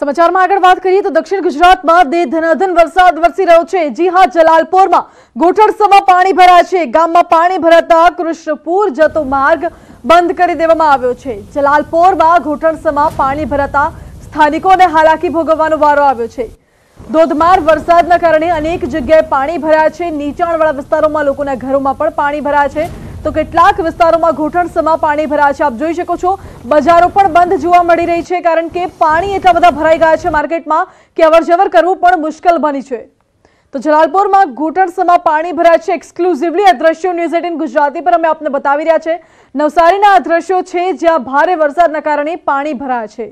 સમાચારમાં આગળ વાત કરીએ તો દક્ષિણ ગુજરાતમાં દે ધનાધન વરસાદ વરસી રહ્યો છે. જી હા, જલાલપોરમાં ગોઠણસમાં પાણી ભરાય છે. ગામમાં પાણી ભરાતા કૃષ્ણપુર જતો માર્ગ બંધ કરી દેવામાં આવ્યો છે. જલાલપોરમાં ઘોટણસમાં પાણી ભરાતા સ્થાનિકોને હાલાકી ભોગવવાનો વારો આવ્યો છે. ધોધમાર વરસાદના કારણે અનેક જગ્યાએ પાણી ભરાયા છે. નીચાણવાળા વિસ્તારોમાં લોકોના ઘરોમાં પણ પાણી ભરાયા છે. તો કેટલાક વિસ્તારોમાં ઘૂંટણસમાં પાણી ભરાયા છે. આપ જોઈ શકો છો, બજારો પણ બંધ જોવા મળી રહી છે, કારણ કે પાણી એટલા બધા ભરાઈ ગયા છે માર્કેટમાં કે અવરજવર કરવું પણ મુશ્કેલ બની છે. તો જલાલપુરમાં ઘૂંટણસમાં પાણી ભરાયા છે. એક્સક્લુઝિવલી આ દ્રશ્યો ન્યૂઝ એટીન ગુજરાતી પર અમે આપને બતાવી રહ્યા છે. નવસારીના આ દ્રશ્યો છે, જ્યાં ભારે વરસાદના કારણે પાણી ભરાયા છે.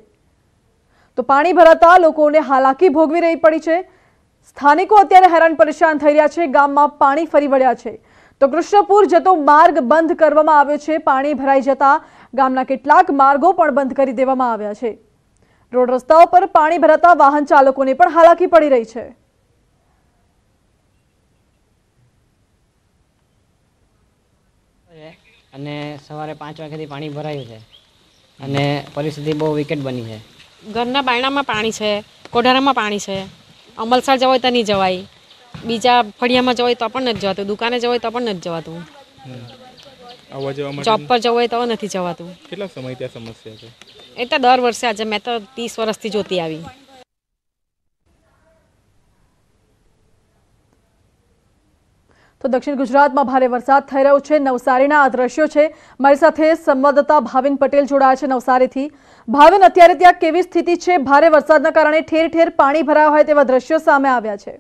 તો પાણી ભરાતા લોકોને હાલાકી ભોગવી રહી પડી છે. સ્થાનિકો અત્યારે હેરાન પરેશાન થઈ રહ્યા છે. ગામમાં પાણી ફરી વળ્યા છે. તો કૃષ્ણપુર જતો માર્ગ બંધ કરવામાં આવ્યો છે. પાણી ભરાઈ જતા ગામના કેટલાક માર્ગો પણ બંધ કરી દેવામાં આવ્યા છે. રોડ રસ્તાઓ પર પાણી ભરાતા વાહન ચાલકોને પણ હાલાકી પડી રહી છે. અને સવારે પાંચ વાગ્યાથી પાણી ભરાયું છે. અને પરિસ્થિતિ બહુ વિકેટ બની છે. ઘરના બાયણામાં પાણી છે કોઢારામાં પાણી છે. અમલસાડ જવાય તો નહીં જવાય. બીજા ફળિયામાં જવાય તો પણ નથી જવાતું દુકાને જવાય તો પણ નથી જવાતું. આવવા જવા માટે? જોબ પર જવું હોય તો નથી જવાતું. કેટલા સમય ત્યાં સમસ્યા છે? એ તો દર વર્ષે આજે મેં તો ત્રીસ વર્ષથી જોતી આવી. તો દક્ષિણ ગુજરાતમાં ભારે વરસાદ થઈ રહ્યો છે નવસારીના આ દ્રશ્યો છે. મારી સાથે સંવાદદાતા ભાવિન પટેલ જોડાયા છે નવસારીથી. ભાવિન અત્યારે ત્યાં કેવી સ્થિતિ છે? ભારે વરસાદના કારણે ઠેર ઠેર પાણી ભરાયા હોય તેવા દ્રશ્યો સામે આવ્યા છે.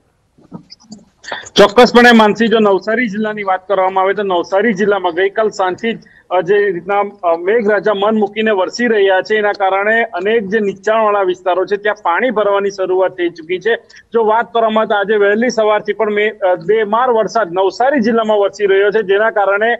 ચોક્કસપણે માનસી, જો નવસારી જિલ્લાની વાત કરવામાં આવે તો નવસારી જિલ્લામાં ગઈકાલ સાંજથી જ જે રીતના મેઘરાજા મન મૂકીને વરસી રહ્યા છે, એના કારણે અનેક જે નીચાણવાળા વિસ્તારો છે, ત્યાં પાણી ભરવાની શરૂઆત થઈ ચૂકી છે. જો વાત કરવામાં તો આજે વહેલી સવારથી પણ બેમાર વરસાદ નવસારી જિલ્લામાં વરસી રહ્યો છે, જેના કારણે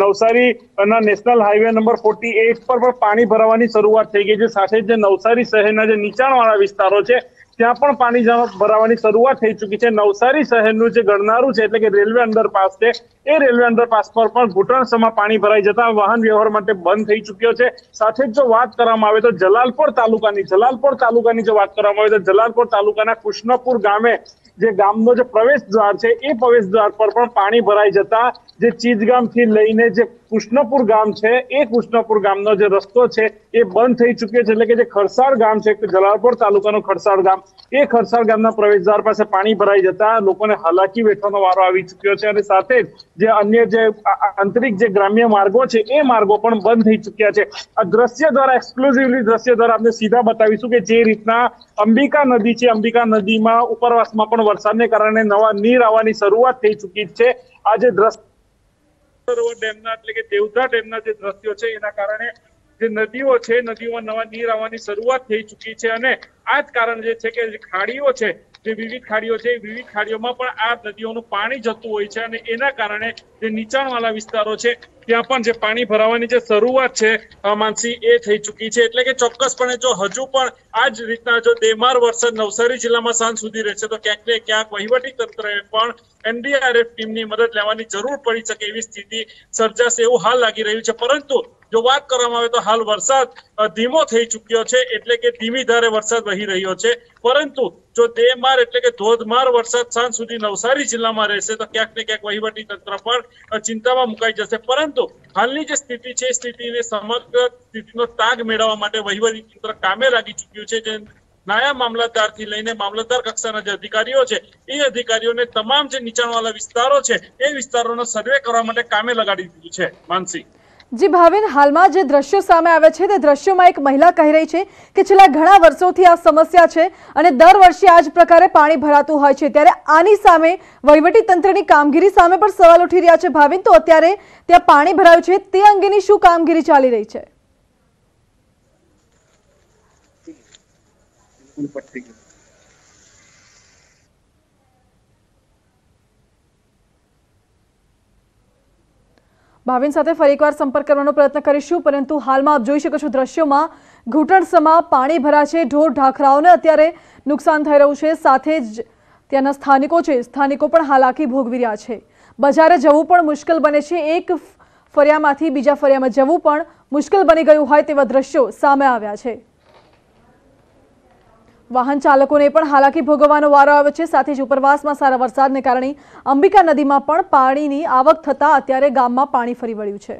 નવસારી ના national highway number forty eight પર પણ પાણી ભરાવાની શરૂઆત થઈ ગઈ છે. સાથે જે નવસારી શહેરના જે નીચાણવાળા વિસ્તારો છે ત્યાં પણ પાણી ભરાવાની શરૂઆત થઈ ચૂકી છે. નવસારી શહેરનું જે ગણનારું છે, એટલે કે રેલવે અંડરપાસ છે, એ રેલવે અંડરપાસ પર પણ ઘૂંટણસમાં પાણી ભરાઈ જતા વાહન વ્યવહાર માટે બંધ થઈ ચૂક્યો છે. સાથે જ જો વાત કરવામાં આવે તો જલાલપોર તાલુકાની જલાલપોર તાલુકાની જો વાત કરવામાં આવે તો જલાલપોર તાલુકાના કૃષ્ણપુર ગામે જે ગામનો જે પ્રવેશ દ્વાર છે, એ પ્રવેશ દ્વાર પર પણ પાણી ભરાઈ જતા જે ચીજગામથી લઈને જે કૃષ્ણપુર ગામ છે, એ કૃષ્ણપુર ગામનો જે રસ્તો છે, એ બંધ થઈ ચુક્યો છે, એટલે કે જે ખરસાળ ગામ છે જલાલપોર તાલુકાનો ખરસાળ ગામ, એ ખરસાળ ગામના પ્રવેશદ્વાર પાસે પાણી ભરાઈ જતા લોકોને હાલાકી વેઠવાનો વારો આવી ચુક્યો છે અને સાથે જ અન્ય જે આંતરિક જે ગ્રામ્ય માર્ગો છે, એ માર્ગો પણ બંધ થઈ ચુક્યા છે. આ દ્રશ્ય દ્વારા, એક્સક્લુઝિવલી દ્રશ્ય દ્વારા આપણે સીધા બતાવીશું કે જે રીતના અંબિકા નદી છે, અંબિકા નદીમાં ઉપરવાસમાં પણ વરસાદને કારણે નવા નીર આવવાની શરૂઆત થઈ ચૂકી છે. આ જે દ્રશ્ય સરોવર ડેમના એટલે કે દેવધા ડેમના જે દ્રશ્યો છે, એના કારણે જે નદીઓ છે, નદીઓમાં નવા નીર આવવાની શરૂઆત થઈ ચૂકી છે અને આ જ કારણ જે છે કે ખાડીઓ છે જે વિવિધ ખાડીઓ છે, એ વિવિધ ખાડીઓમાં પણ આ નદીઓનું પાણી જતું હોય છે અને એના કારણે જે નીચાણવાળા વિસ્તારો છે, ત્યાં પણ જે પાણી ભરાવાની જે શરૂઆત છે માનસી, એ થઈ ચૂકી છે. એટલે કે ચોક્કસપણે જો હજુ પણ આ જ રીતના જો દેમાર વરસાદ નવસારી જિલ્લામાં સાંજ સુધી રહેશે, તો ક્યાંક ને ક્યાંક વહીવટી તંત્રએ પણ એનડીઆરએફ ટીમની મદદ લેવાની જરૂર પડી શકે એવી સ્થિતિ સર્જાશે એવું હાલ લાગી રહ્યું છે. પરંતુ જો વાત કરવામાં આવે તો હાલ વરસાદ ધીમો થઈ ચૂક્યો છે એટલે કે ધીમી ધારે વરસાદ વહી રહ્યો છે. પરંતુ જો દેમાર એટલે કે ધોધમાર વરસાદ સાંજ સુધી નવસારી જિલ્લામાં રહેશે તો ક્યાંક ને ક્યાંક વહીવટી તંત્ર પણ ચિંતામાં મુકાઈ જશે. પરંતુ હાલની જે સ્થિતિ છે, સ્થિતિને સમગ્ર સ્થિતિનો તાગ મેળવવા માટે વહીવટી તંત્ર કામે લાગી ચૂક્યું છે. જે નાયા મામલતદારથી લઈને મામલતદાર કક્ષાના જે અધિકારીઓ છે, એ અધિકારીઓને તમામ જે નીચાણવાળા વિસ્તારો છે, એ વિસ્તારોનો સર્વે કરવા માટે કામે લગાડી દીધું છે. માનસી જી ભાવિન, હાલમાં જે દ્રશ્યો સામે આવે છે, તે દ્રશ્યોમાં એક મહિલા કહી રહી છે કે છેલ્લા ઘણા વર્ષોથી આ સમસ્યા છે અને દર વર્ષે આ જ પ્રકારે પાણી ભરાતું હોય છે. ત્યારે આની સામે તંત્રની કામગીરી સામે પણ સવાલ ઉઠી રહ્યા છે. ભાવિન, તો અત્યારે ત્યાં પાણી ભરાયું છે. તે અંગેની શું કામગીરી ચાલી રહી છે? ભાવિન સાથે ફરી એકવાર સંપર્ક કરવાનો પ્રયત્ન કરીશું, પરંતુ હાલમાં આપ જોઈ શકો છો દ્રશ્યોમાં ઘૂંટણસમાં પાણી ભરા છે ઢોર ઢાખરાઓને અત્યારે નુકસાન થઈ રહ્યું છે. સાથે જ ત્યાંના સ્થાનિકો છે, સ્થાનિકો પણ હાલાકી ભોગવી રહ્યા છે. બજારે જવું પણ મુશ્કેલ બને છે. એક ફરિયામાંથી બીજા ફરિયામાં જવું પણ મુશ્કેલ બની ગયું હોય તેવા દ્રશ્યો સામે આવ્યા છે. વાહન ચાલકોને પણ હાલાકી ભોગવવાનો વારો આવ્યો છે. સાથે જ ઉપરવાસમાં સારા વરસાદને કારણે અંબિકા નદીમાં પણ પાણીની આવક થતા અત્યારે ગામમાં પાણી ફરી વળ્યું છે.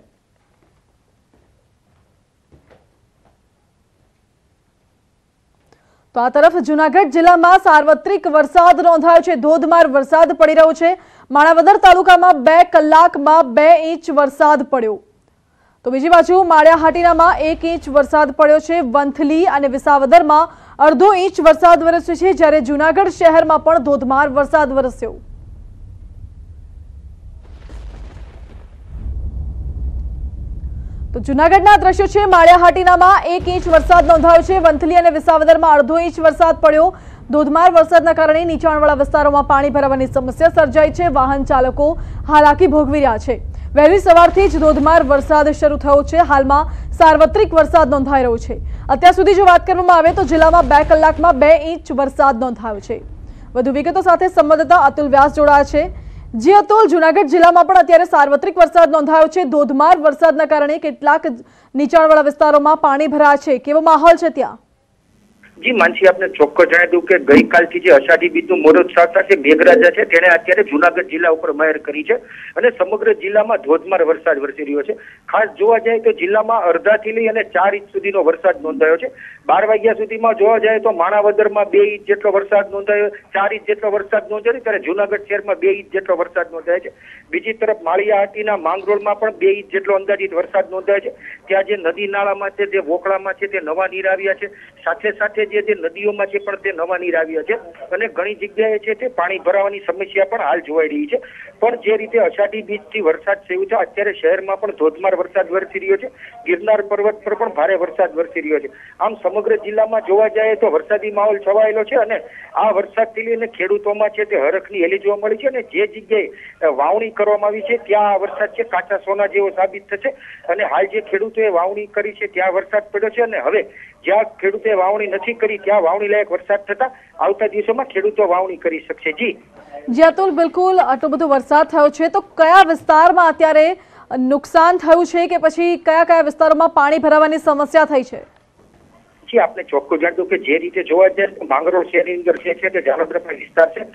તો આ તરફ જુનાગઢ જિલ્લામાં સાર્વત્રિક વરસાદ નોંધાયો છે. ધોધમાર વરસાદ પડી રહ્યો છે. માણાવદર તાલુકામાં બે કલાકમાં બે ઇંચ વરસાદ પડ્યો. તો બીજી બાજુ માળિયાહાટીનામાં એક ઇંચ વરસાદ પડ્યો છે. વંથલી અને વિસાવદરમાં અડધો ઇંચ વરસાદ વરસ્યો છે. જ્યારે જુનાગઢ શહેરમાં પણ ધોધમાર વરસાદ વરસ્યો. તો જુનાગઢના દ્રશ્યો છે. માળિયાહાટીનામાં એક ઇંચ વરસાદ નોંધાયો છે. વંથલી અને વિસાવદરમાં અડધો ઇંચ વરસાદ પડ્યો. ધોધમાર વરસાદના કારણે નીચાણવાળા વિસ્તારોમાં પાણી ભરાવાની સમસ્યા સર્જાઈ છે. વાહન ચાલકો હાલાકી ભોગવી રહ્યા છે. વહેલી સવારથી જ ધોધમાર વરસાદ શરૂ થયો છે. હાલમાં સાર્વત્રિક વરસાદ નોંધાઈ રહ્યો છે. અત્યાર સુધી જો વાત કરવામાં આવે તો જિલ્લામાં બે કલાકમાં બે ઇંચ વરસાદ નોંધાયો છે. વધુ વિગતો સાથે સંવાદદાતા અતુલ વ્યાસ જોડાયા છે. જી અતુલ, જુનાગઢ જિલ્લામાં પણ અત્યારે સાર્વત્રિક વરસાદ નોંધાયો છે. ધોધમાર વરસાદના કારણે કેટલાક નીચાણવાળા વિસ્તારોમાં પાણી ભરાયા છે. કેવો માહોલ છે ત્યાં? જી, માનસી, આપને ચોક્કસ જણાવી દઉં કે ગઈકાલથી જે અષાઢી બીજનું મોરત સાથે મેઘરાજા છે, તેણે અત્યારે જુનાગઢ જિલ્લા ઉપર મહેર કરી છે અને સમગ્ર જિલ્લામાં ધોધમાર વરસાદ વરસી રહ્યો છે. ખાસ જોવા જાય તો જિલ્લામાં અડધાથી લઈ અને ચાર ઇંચ સુધીનો વરસાદ નોંધાયો છે. બાર વાગ્યા સુધીમાં જોવા જાય તો માણાવદરમાં બે ઇંચ જેટલો વરસાદ નોંધાયો, ચાર ઇંચ જેટલો વરસાદ નોંધાયો, ત્યારે જુનાગઢ શહેરમાં બે ઇંચ જેટલો વરસાદ નોંધાયો છે. બીજી તરફ માળિયાહાટીના માંગરોળમાં પણ બે ઇંચ જેટલો અંદાજિત વરસાદ નોંધાયો છે. ત્યાં જે નદી નાળામાં છે, જે વોકળામાં છે, તે નવા નીર આવ્યા છે. સાથે સાથે જે જે નદીઓમાં છે પણ તે નવા નીર આવ્યા છે અને ઘણી જગ્યાએ છે તે પાણી ભરાવાની સમસ્યા પણ હાલ જોવાઈ રહી છે. પણ જે રીતે અષાઢી બીજથી વરસાદ થયો છે અત્યારે શહેરમાં પણ ધોધમાર વરસાદ વરસી રહ્યો છે. ગિરનાર પર્વત પર પણ ભારે વરસાદ વરસી રહ્યો છે. આમ સમગ્ર જિલ્લામાં જોવા જાય તો વરસાદી માહોલ છવાયેલો છે અને આ વરસાદથી લઈને ખેડૂતોમાં છે તે હરખની હેલી જોવા મળી છે અને જે જગ્યાએ વાવણી કરવામાં આવી છે, ત્યાં આ વરસાદ છે, કાચા સોના જેવો સાબિત થશે. અને હાલ જે ખેડૂતોએ વાવણી કરી છે, ત્યાં વરસાદ પડ્યો છે અને હવે જ્યાં ખેડૂતે વાવણી નથી કરી, ત્યાં વાવણી લાયક વરસાદ થતા આવતા દિવસોમાં ખેડૂતો વાવણી કરી શકશે. જી. જી, અતુલ, બિલકુલ, આટલો બધો વરસાદ થયો છે, તો કયા વિસ્તારમાં અત્યારે નુકસાન થયું છે કે પછી કયા કયા વિસ્તારોમાં પાણી ભરાવાની સમસ્યા થઈ છે? જી આપણે ચોખ્ખું જાણ કે જે રીતે જોવા જાય માંગરોળ શહેરની અંદર જે છે તે જાલોદ્રપા વિસ્તાર છે.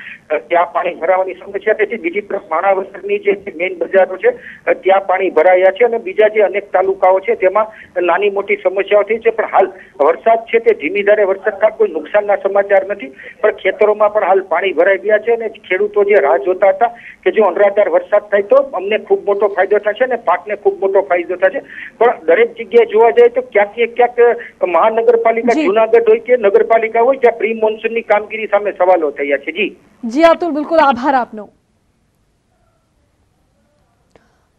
ત્યાં પાણી ભરાવાની સમસ્યા છે. બીજી તરફ માણાવસરની જે મેઇન બજારો છે ત્યાં પાણી ભરાયા છે અને બીજા જે અનેક તાલુકાઓ છે તેમાં નાની મોટી સમસ્યાઓ થઈ છે. પણ હાલ વરસાદ છે તે ધીમી ધારે વરસાદના કોઈ નુકસાનના સમાચાર નથી. પણ ખેતરોમાં પણ હાલ પાણી ભરાઈ ગયા છે અને ખેડૂતો જે રાહ જોતા હતા કે જો અનરાધાર વરસાદ થાય તો અમને ખૂબ મોટો ફાયદો થશે અને પાકને ખૂબ મોટો ફાયદો થશે. પણ દરેક જગ્યાએ જોવા જાય તો ક્યાંક ક્યાંક મહાનગરપાલિકા જી. જુનાગઢ હોય કે નગરપાલિકા હોય જ્યાં પ્રી મોન્સૂનની કામગીરી સામે સવાલો થયા છે. જી. જી અતુલ બિલકુલ આભાર આપનો.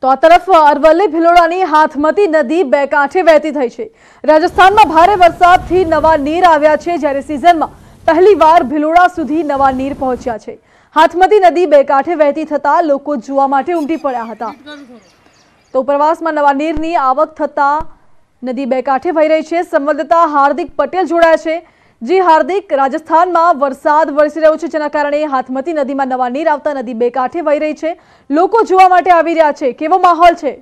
તો આ તરફ અરવલ્લી ભિલોડાની હાથમતી નદી બે કાંઠે વહેતી થઈ છે. રાજસ્થાનમાં ભારે વરસાદથી નવા નીર આવ્યા છે જ્યારે સિઝનમાં પહેલીવાર ભિલોડા સુધી નવા નીર પહોંચ્યા છે. હાથમતી નદી બે કાંઠે વહેતી થતા લોકો જોવા માટે ઉમટી પડ્યા હતા. તો ઉપરવાસમાં નવા નીરની આવક થતા નદી બે કાંઠે વહી રહી છે. સંવાદદાતા હાર્દિક પટેલ જોડાયા છે. જી હાર્દિક, રાજસ્થાનમાં વરસાદ વરસી રહ્યો છે, જેના કારણે હાથમતી નદીમાં નવા નીર આવતા નદી બે કાંઠે વહી રહી છે. લોકો જોવા માટે આવી રહ્યા છે. કેવો માહોલ છે?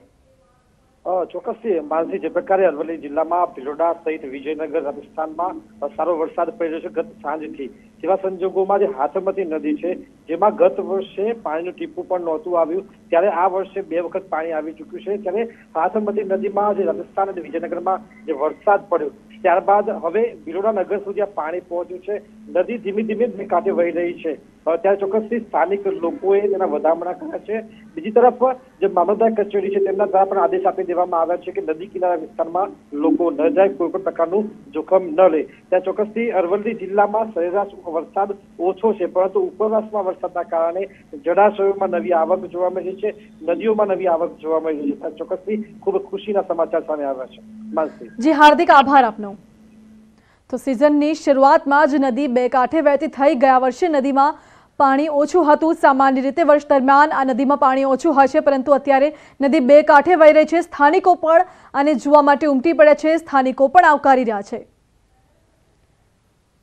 ચોક્કસથી માનસી જે પ્રકારે અરવલ્લી જિલ્લામાં ભિલોડા સહિત વિજયનગર રાજસ્થાનમાં સારો વરસાદ પડી રહ્યો છે ગત સાંજથી. તેવા સંજોગોમાં જે હાથમતી નદી છે, જેમાં ગત વર્ષે પાણીનું ટીપું પણ નહોતું આવ્યું. ત્યારે આ વર્ષે બે વખત પાણી આવી ચૂક્યું છે. ત્યારે હાથમતી નદીમાં જે રાજસ્થાન અને વિજયનગરમાં જે વરસાદ પડ્યો, ત્યારબાદ હવે ભિલોડા નગર સુધી આ પાણી પહોંચ્યું છે. નદી ધીમે ધીમે બે કાંઠે વહી રહી છે. ત્યારે ચોક્કસથી સ્થાનિક લોકોએ તેના વધામણા કર્યા છે. બીજી તરફ, જે મામલતદાર કચેરી છે, તેમના દ્વારા પણ આદેશ આપી દેવામાં આવ્યા છે કે નદી કિનારા વિસ્તારમાં લોકો ન જાય કોઈ પણ પ્રકારનું જોખમ ન લે. ત્યાં ચોક્કસથી અરવલ્લી જિલ્લામાં સરેરાશ વરસાદ ઓછો છે, પરંતુ ઉપરવાસમાં વરસાદના કારણે જળાશયોમાં નવી આવક જોવા મળી છે, નદીઓમાં નવી આવક જોવા મળી છે. ચોક્કસથી ખૂબ ખુશીના સમાચાર સામે આવ્યા છે. માનસી. જી, હાર્દિક આભાર આપનો. તો સિઝનની શરૂઆતમાં જ નદી બે કાંઠે વહેતી થઈ. ગયા વર્ષે નદીમાં પાણી ઓછું હતું. સામાન્ય રીતે વર્ષ દરમિયાન આ નદીમાં પાણી ઓછું હશે, પરંતુ અત્યારે નદી બે કાંઠે વહી રહી છે. સ્થાનિકો પણ આને જોવા માટે ઉમટી પડ્યા છે. સ્થાનિકો પણ આવકારી રહ્યા છે.